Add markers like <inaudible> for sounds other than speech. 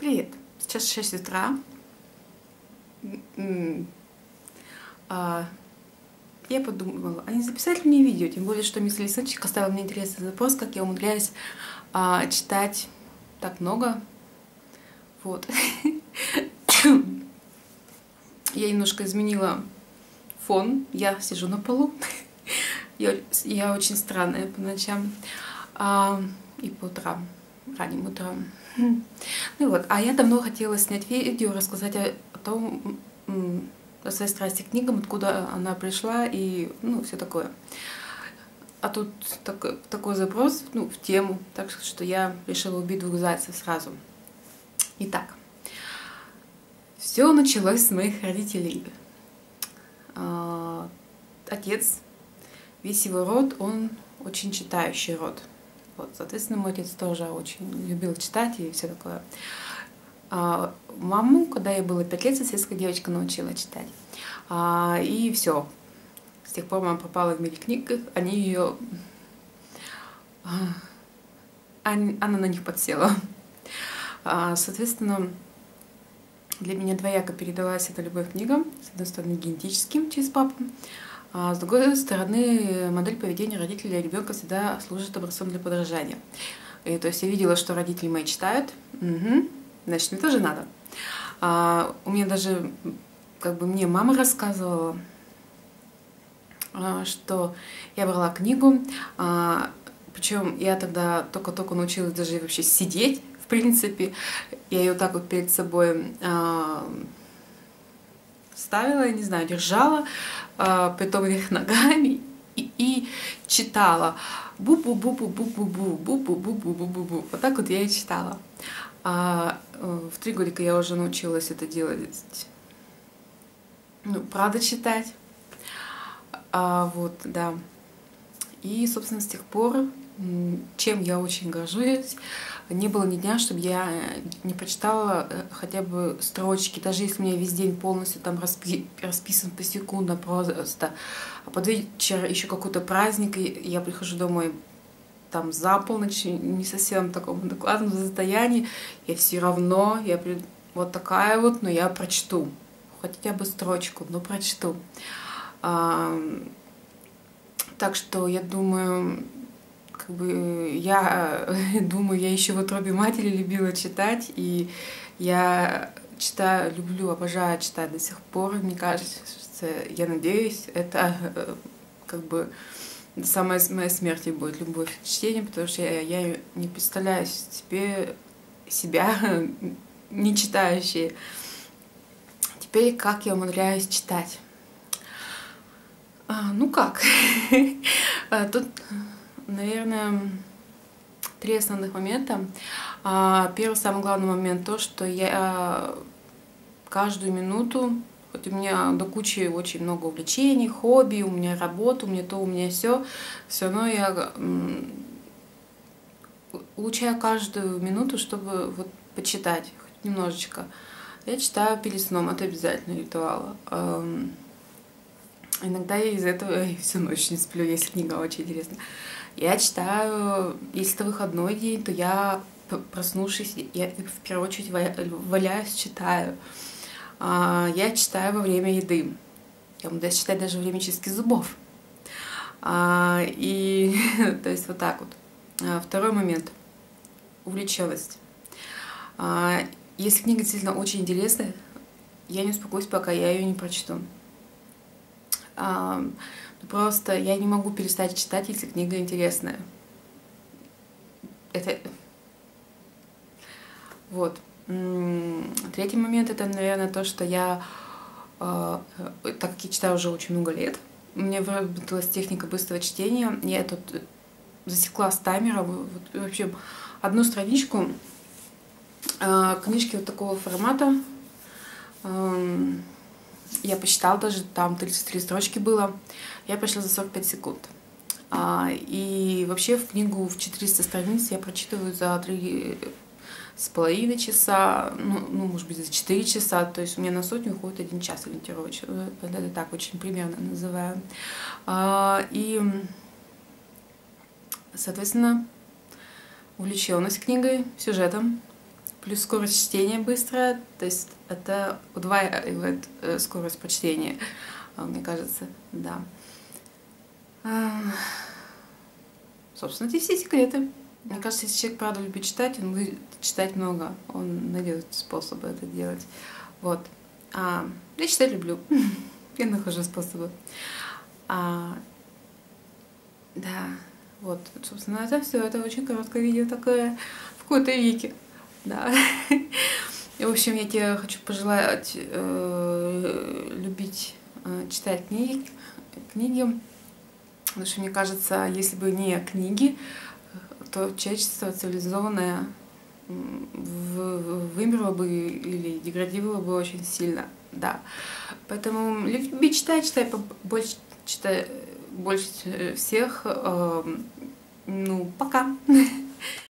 Привет. Сейчас 6 утра. А, Я подумала, а не записать ли мне видео? Тем более, что мисс Лисочек оставила мне интересный запрос, как я умудряюсь а, читать так много. Вот. Я немножко изменила фон. Я сижу на полу. Я, я очень странная по ночам а, и по утрам, ранним утрам. <laughs> Ну вот, а я давно хотела снять видео, рассказать о, том, о своей страсти к книгам, откуда она пришла и, ну, все такое. А тут такой, такой запрос, ну, в тему, так что я решила убить двух зайцев сразу. Итак, все началось с моих родителей. А, Отец, весь его род, он очень читающий род. Вот, соответственно, мой отец тоже очень любил читать и все такое. А, маму, когда ей было пять лет, соседская девочка научила читать. А, и все. С тех пор мама пропала в мире книг, они ее... Она на них подсела. А, соответственно, для меня двояко передалась эта любовь книгам. С одной стороны, генетическим через папу, а с другой стороны, модель поведения родителей ребенка всегда служит образцом для подражания. И, то есть я видела, что родители мои читают, угу, значит, мне тоже надо. А, у меня даже, как бы мне мама рассказывала, а, что я брала книгу, а, причем я тогда только-только научилась даже вообще сидеть, в принципе. Я ее так вот перед собой а, ставила, не знаю, держала, а, притом вверх ногами и, и читала. Бу-бу-бу-бу-бу-бу-бу, бу-бу-бу-бу-бу-бу. Вот так вот я и читала. А в три годика я уже научилась это делать. Ну, правда читать. А, вот, да. И, собственно, с тех пор, чем я очень горжусь, не было ни дня, чтобы я не прочитала э, хотя бы строчки, даже если у меня весь день полностью там распи расписан по секундам просто. А под вечер еще какой-то праздник, и я прихожу домой там за полночь, не совсем в таком адекватном состоянии, я все равно, я вот такая вот, но я прочту. Хотя бы строчку, но прочту. А, так что я думаю, как бы я <laughs> думаю, я еще в утробе матери любила читать, и я читаю, люблю, обожаю читать до сих пор. Мне кажется, я надеюсь, это э, как бы самая моя смерти будет любовь к чтению, потому что я, я не представляю себе себя <laughs> не читающей. Теперь как я умудряюсь читать? А, ну как? <laughs> А, тут, наверное, три основных момента. А, первый, самый главный момент то, что я каждую минуту, хоть у меня до кучи очень много увлечений, хобби, у меня работа, у меня то, у меня все, все равно я улучшаю каждую минуту, чтобы вот почитать хоть немножечко. Я читаю перед сном, это обязательно ритуал. Иногда я из этого <laughs> всю ночь не сплю, если книга очень интересна. Я читаю, если это выходной день, то я, проснувшись, я в первую очередь валяюсь, читаю. А, я читаю во время еды. Я могу читать даже во время чистки зубов. А, и, <laughs> то есть, вот так вот. А, второй момент. Увлеченность. Если книга действительно очень интересная, я не успокоюсь, пока я ее не прочту. Просто я не могу перестать читать, если книга интересная. Это... Вот. Третий момент это, наверное, то, что я, а, так как я читаю уже очень много лет, у меня выработалась техника быстрого чтения. Я тут засекла с таймера вот, вообще одну страничку а, книжки вот такого формата я посчитала даже, там 33 строчки было. Я пошла за 45 секунд. А, и вообще в книгу в 400 страниц я прочитываю за 3 с половиной часа, ну, ну, может быть, за 4 часа. То есть у меня на сотню уходит один час ориентировочно. Это так очень примерно называю. А, и, соответственно, увлеченность книгой, сюжетом, плюс скорость чтения быстрая, то есть это удваивает э, скорость прочтения, э, мне кажется, да. Собственно, эти все секреты. Мне кажется, если человек правда любит читать, он будет читать много, он найдет способы это делать. Вот. А, я читать люблю. <laughs> я нахожу способы. А, да, вот, собственно, это все. Это очень короткое видео такое в какой-то веке. Да. <laughs> И, в общем, я тебе хочу пожелать э, любить э, читать книги, книги, потому что мне кажется, если бы не книги, то человечество цивилизованное вымерло бы или деградировало бы очень сильно, да. Поэтому люби читай, читай больше, читай больше всех. Э, ну, пока. <laughs>